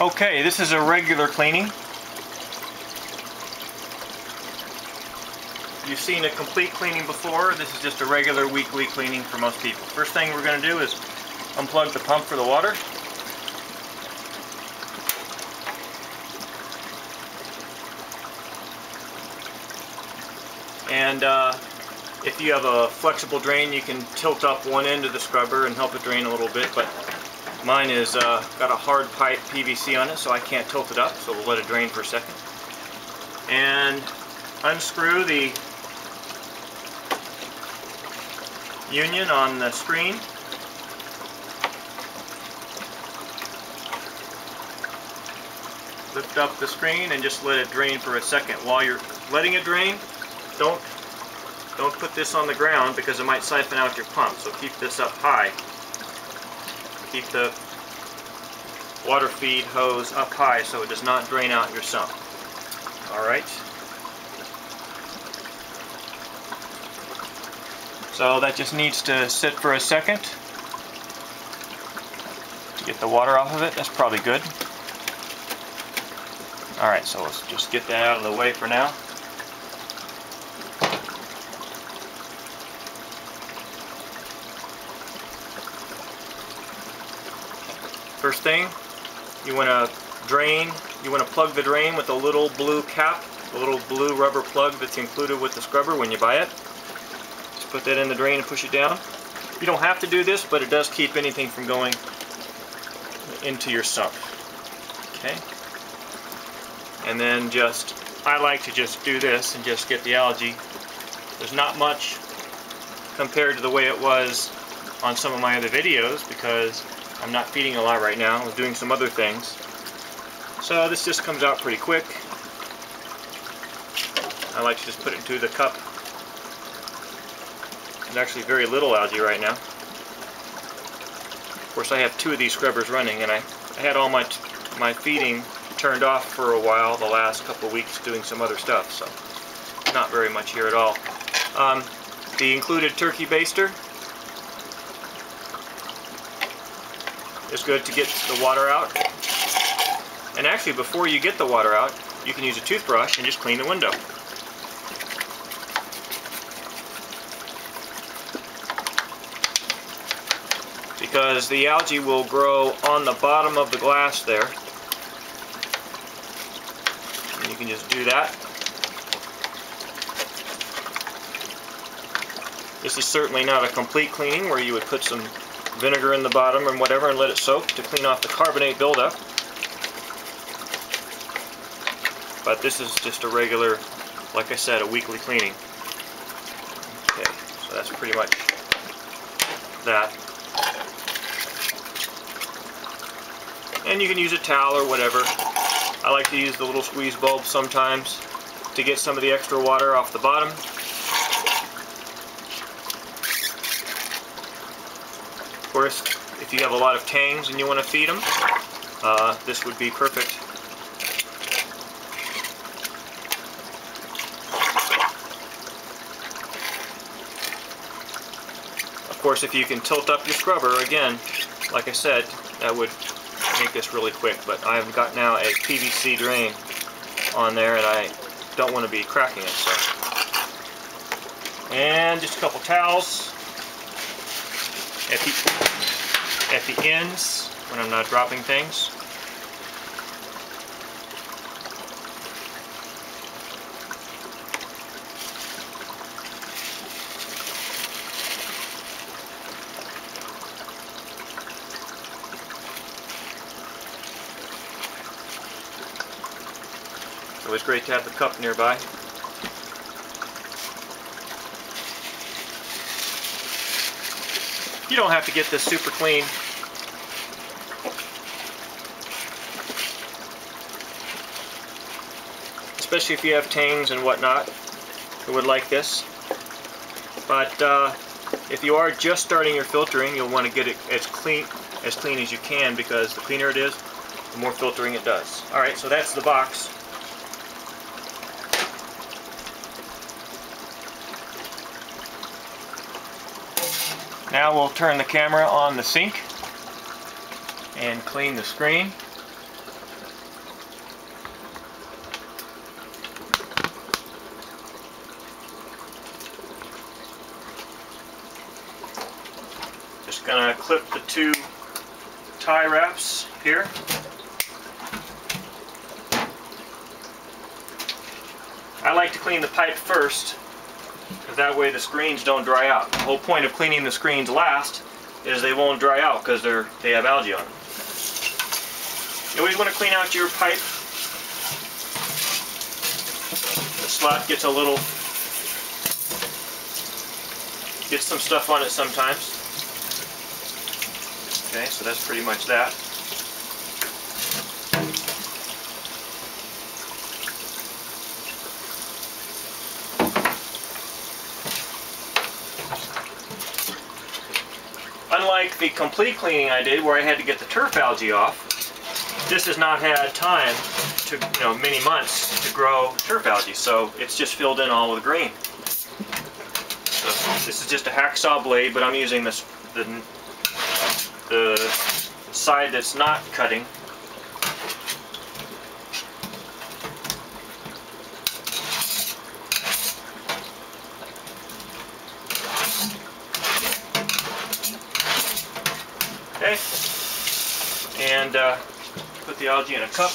Okay, this is a regular cleaning. You've seen a complete cleaning before. This is just a regular weekly cleaning for most people. First thing we're going to do is unplug the pump for the water. And uh, if you have a flexible drain, you can tilt up one end of the scrubber and help it drain a little bit. But mine is uh, got a hard pipe PVC on it, so I can't tilt it up. So we'll let it drain for a second. And unscrew the union on the screen. Lift up the screen and just let it drain for a second. While you're letting it drain, don't don't put this on the ground because it might siphon out your pump. So keep this up high. Keep the water feed hose up high so it does not drain out your sump. Alright. So that just needs to sit for a second to get the water off of it. That's probably good. Alright, so let's just get that out of the way for now. First thing, you want to drain, you want to plug the drain with a little blue cap, a little blue rubber plug that's included with the scrubber when you buy it. Just put that in the drain and push it down. You don't have to do this, but it does keep anything from going into your sump. Okay? And then just, I like to just do this and just get the algae. There's not much compared to the way it was on some of my other videos because I'm not feeding a lot right now. I was doing some other things. So this just comes out pretty quick. I like to just put it into the cup. There's actually very little algae right now. Of course I have two of these scrubbers running and I, I had all my, my feeding turned off for a while the last couple weeks doing some other stuff, so not very much here at all. Um, the included turkey baster is good to get the water out. And actually, before you get the water out, you can use a toothbrush and just clean the window. Because the algae will grow on the bottom of the glass there. And you can just do that. This is certainly not a complete cleaning where you would put some vinegar in the bottom and whatever and let it soak to clean off the carbonate buildup. But this is just a regular, like I said, a weekly cleaning. Okay, so that's pretty much that. And you can use a towel or whatever. I like to use the little squeeze bulb sometimes to get some of the extra water off the bottom. Course, if you have a lot of tangs and you want to feed them, uh, this would be perfect. Of course, if you can tilt up your scrubber, again, like I said, that would make this really quick, but I've got now a PVC drain on there and I don't want to be cracking it, so. And just a couple towels at the, at the ends when I'm not dropping things. It's always great to have the cup nearby. You don't have to get this super clean. Especially if you have tangs and whatnot who would like this. But uh, if you are just starting your filtering, you'll want to get it as clean as clean as you can because the cleaner it is, the more filtering it does. Alright, so that's the box. Now we'll turn the camera on the sink and clean the screen. Just gonna clip the two tie wraps here. I like to clean the pipe first that way the screens don't dry out. The whole point of cleaning the screens last is they won't dry out because they're they have algae on them. You always want to clean out your pipe. The slot gets a little gets some stuff on it sometimes. Okay, so that's pretty much that. Unlike the complete cleaning I did where I had to get the turf algae off, this has not had time to, you know, many months to grow turf algae, so it's just filled in all with green. So this is just a hacksaw blade, but I'm using this the the side that's not cutting. Okay, and uh, put the algae in a cup.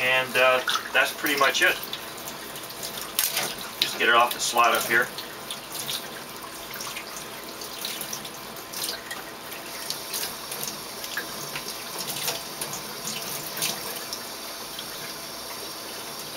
And uh, that's pretty much it. Just get it off the slot up here.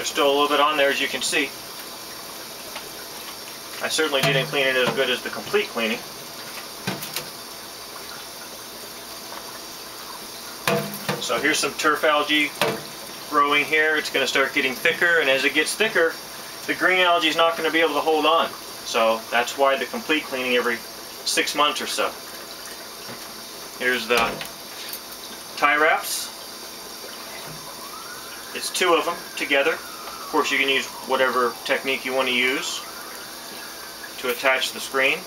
There's still a little bit on there as you can see. I certainly didn't clean it as good as the complete cleaning. So here's some turf algae growing here. It's going to start getting thicker, and as it gets thicker, the green algae is not going to be able to hold on. So that's why the complete cleaning every six months or so. Here's the tie wraps. It's two of them together. Of course, you can use whatever technique you want to use to attach the screen.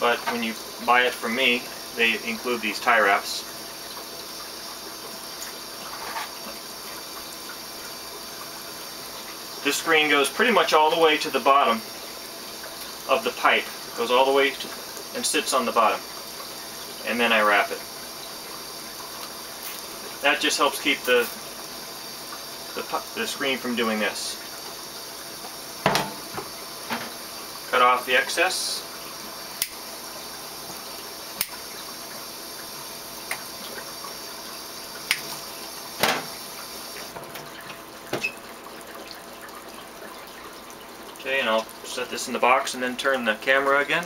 But when you buy it from me, they include these tie wraps. This screen goes pretty much all the way to the bottom of the pipe. Goes all the way to, and sits on the bottom. And then I wrap it. That just helps keep the, the, the screen from doing this. Cut off the excess. Okay, and I'll set this in the box and then turn the camera again.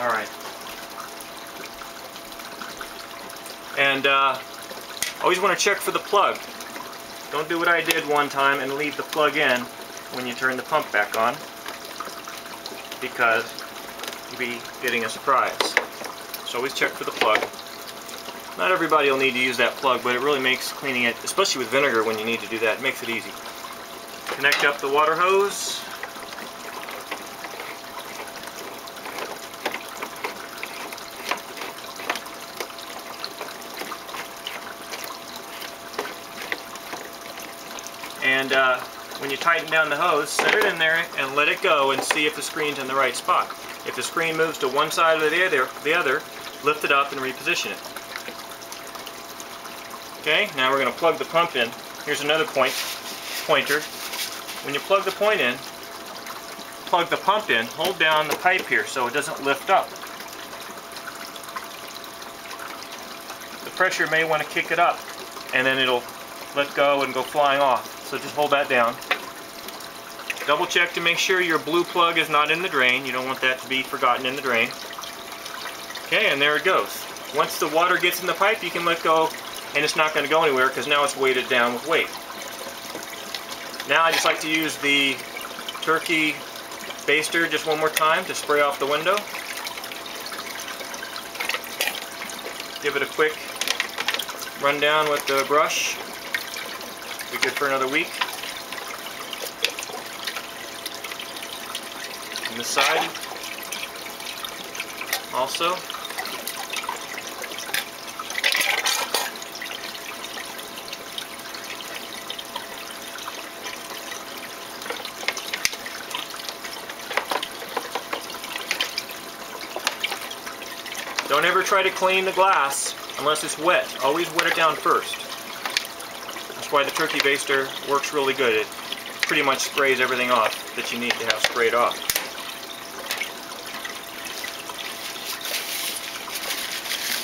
All right. And uh, always want to check for the plug. Don't do what I did one time and leave the plug in when you turn the pump back on because you'll be getting a surprise. So always check for the plug. Not everybody will need to use that plug, but it really makes cleaning it, especially with vinegar when you need to do that, makes it easy. Connect up the water hose. And uh, when you tighten down the hose, set it in there and let it go and see if the screen's in the right spot. If the screen moves to one side or the other, the other lift it up and reposition it. Okay, now we're going to plug the pump in. Here's another point, pointer. When you plug the point in, plug the pump in, hold down the pipe here so it doesn't lift up. The pressure may want to kick it up and then it'll let go and go flying off. So just hold that down. Double check to make sure your blue plug is not in the drain. You don't want that to be forgotten in the drain. Okay, and there it goes. Once the water gets in the pipe, you can let go and it's not going to go anywhere because now it's weighted down with weight. Now I just like to use the turkey baster just one more time to spray off the window. Give it a quick run down with the brush. Be good for another week. On this side also. Don't ever try to clean the glass unless it's wet. Always wet it down first. That's why the turkey baster works really good. It pretty much sprays everything off that you need to have sprayed off.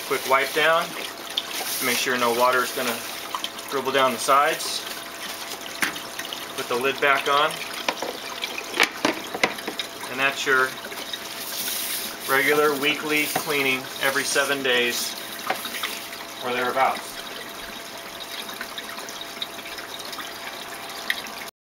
Quick wipe down to make sure no water is going to dribble down the sides. Put the lid back on. And that's your regular weekly cleaning every seven days or thereabouts.